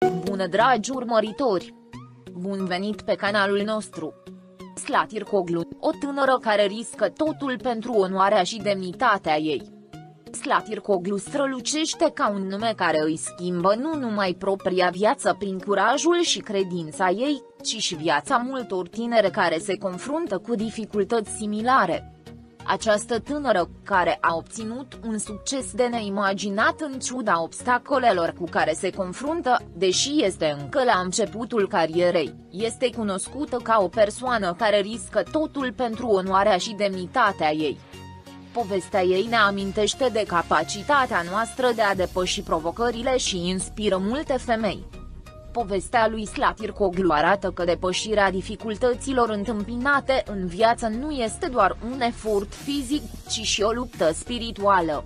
Bună dragi urmăritori! Bun venit pe canalul nostru! Slatir Coglu, o tânără care riscă totul pentru onoarea și demnitatea ei. Slatir Coglu strălucește ca un nume care îi schimbă nu numai propria viață prin curajul și credința ei, ci și viața multor tinere care se confruntă cu dificultăți similare. Această tânără, care a obținut un succes de neimaginat în ciuda obstacolelor cu care se confruntă, deși este încă la începutul carierei, este cunoscută ca o persoană care riscă totul pentru onoarea și demnitatea ei. Povestea ei ne amintește de capacitatea noastră de a depăși provocările și inspiră multe femei povestea lui Slatir Coglu arată că depășirea dificultăților întâmpinate în viață nu este doar un efort fizic, ci și o luptă spirituală.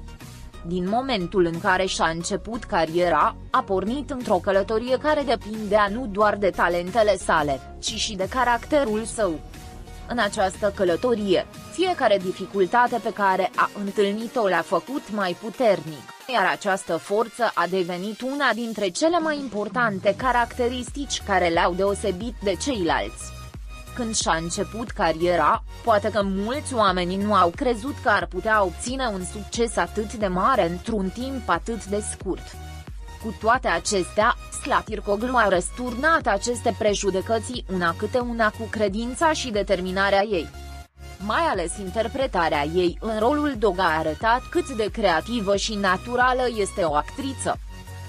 Din momentul în care și-a început cariera, a pornit într-o călătorie care depindea nu doar de talentele sale, ci și de caracterul său. În această călătorie, fiecare dificultate pe care a întâlnit-o l-a făcut mai puternic, iar această forță a devenit una dintre cele mai importante caracteristici care le-au deosebit de ceilalți. Când și-a început cariera, poate că mulți oameni nu au crezut că ar putea obține un succes atât de mare într-un timp atât de scurt. Cu toate acestea, Slatir Coglu a răsturnat aceste prejudecății una câte una cu credința și determinarea ei. Mai ales interpretarea ei în rolul Doga a arătat cât de creativă și naturală este o actriță.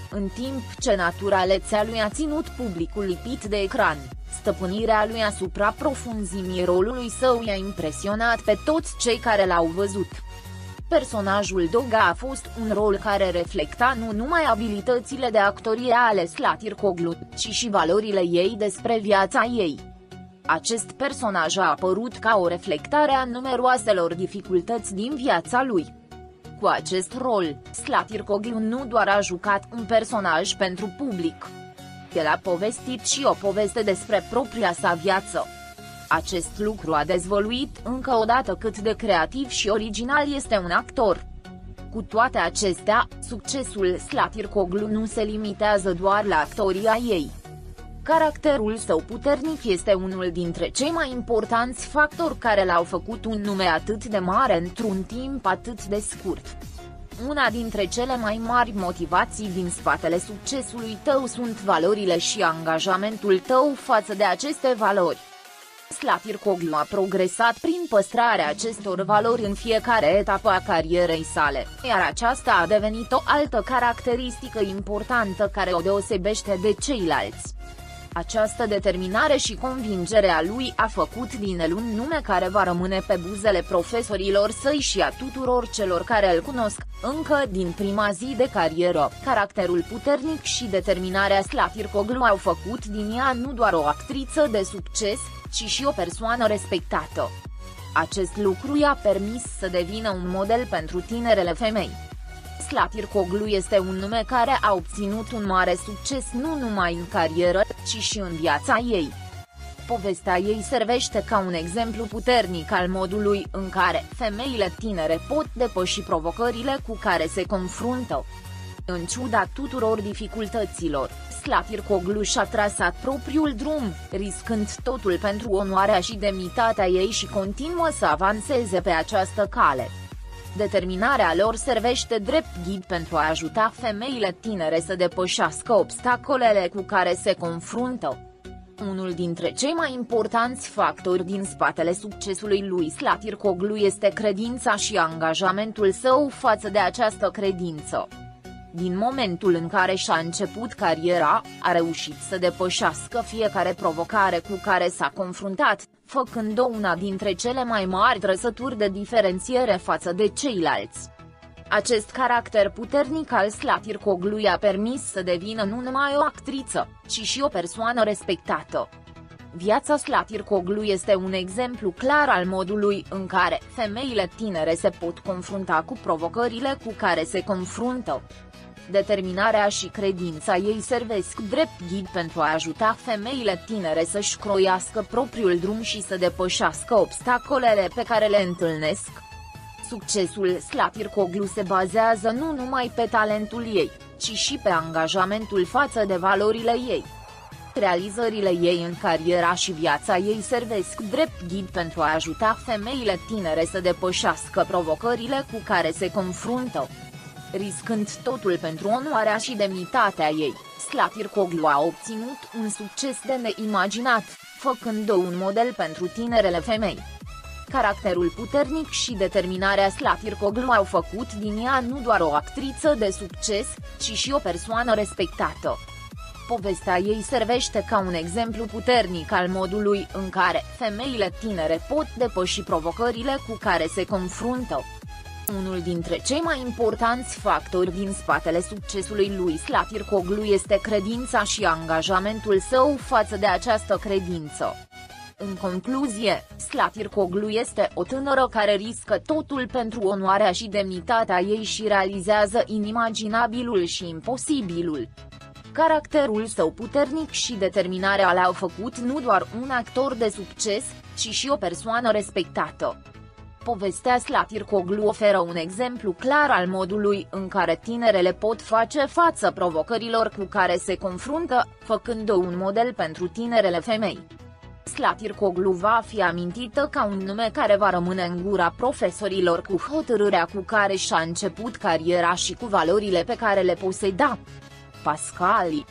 În timp ce naturalețea lui a ținut publicul lipit de ecran, stăpânirea lui asupra profunzimii rolului său i-a impresionat pe toți cei care l-au văzut. Personajul Doga a fost un rol care reflecta nu numai abilitățile de actorie ale Slatir Coglu, ci și valorile ei despre viața ei. Acest personaj a apărut ca o reflectare a numeroaselor dificultăți din viața lui. Cu acest rol, Slatir Coglu nu doar a jucat un personaj pentru public. El a povestit și o poveste despre propria sa viață. Acest lucru a dezvoluit încă o dată cât de creativ și original este un actor. Cu toate acestea, succesul Slatir Coglu nu se limitează doar la actoria ei. Caracterul său puternic este unul dintre cei mai importanți factori care l-au făcut un nume atât de mare într-un timp atât de scurt. Una dintre cele mai mari motivații din spatele succesului tău sunt valorile și angajamentul tău față de aceste valori. Slatir Coglu a progresat prin păstrarea acestor valori în fiecare etapă a carierei sale, iar aceasta a devenit o altă caracteristică importantă care o deosebește de ceilalți. Această determinare și convingere a lui a făcut din el un nume care va rămâne pe buzele profesorilor săi și a tuturor celor care îl cunosc, încă din prima zi de carieră. Caracterul puternic și determinarea Slatir Coglu au făcut din ea nu doar o actriță de succes, ci și o persoană respectată. Acest lucru i-a permis să devină un model pentru tinerele femei. Slatir Coglu este un nume care a obținut un mare succes nu numai în carieră, ci și în viața ei. Povestea ei servește ca un exemplu puternic al modului în care femeile tinere pot depăși provocările cu care se confruntă. În ciuda tuturor dificultăților, Slatir Coglu și-a trasat propriul drum, riscând totul pentru onoarea și demnitatea ei și continuă să avanseze pe această cale. Determinarea lor servește drept ghid pentru a ajuta femeile tinere să depășească obstacolele cu care se confruntă. Unul dintre cei mai importanți factori din spatele succesului lui Slatir Coglu este credința și angajamentul său față de această credință. Din momentul în care și-a început cariera, a reușit să depășească fiecare provocare cu care s-a confruntat, făcând-o una dintre cele mai mari trăsături de diferențiere față de ceilalți. Acest caracter puternic al Slatir Coglu i-a permis să devină nu numai o actriță, ci și o persoană respectată. Viața Slatir Coglu este un exemplu clar al modului în care femeile tinere se pot confrunta cu provocările cu care se confruntă. Determinarea și credința ei servesc drept ghid pentru a ajuta femeile tinere să-și croiască propriul drum și să depășească obstacolele pe care le întâlnesc. Succesul Slatir Coglu se bazează nu numai pe talentul ei, ci și pe angajamentul față de valorile ei. Realizările ei în cariera și viața ei servesc drept ghid pentru a ajuta femeile tinere să depășească provocările cu care se confruntă. Riscând totul pentru onoarea și demnitatea ei, Slatir Coglu a obținut un succes de neimaginat, făcând-o un model pentru tinerele femei. Caracterul puternic și determinarea Slatir Coglu au făcut din ea nu doar o actriță de succes, ci și o persoană respectată. Povestea ei servește ca un exemplu puternic al modului în care femeile tinere pot depăși provocările cu care se confruntă. Unul dintre cei mai importanți factori din spatele succesului lui Slatir Coglu este credința și angajamentul său față de această credință. În concluzie, Slatir Coglu este o tânără care riscă totul pentru onoarea și demnitatea ei și realizează inimaginabilul și imposibilul. Caracterul său puternic și determinarea le-au făcut nu doar un actor de succes, ci și o persoană respectată. Povestea Slatir Coglu oferă un exemplu clar al modului în care tinerele pot face față provocărilor cu care se confruntă, făcând-o un model pentru tinerele femei. Slatir Coglu va fi amintită ca un nume care va rămâne în gura profesorilor cu hotărârea cu care și-a început cariera și cu valorile pe care le poseda. Pascali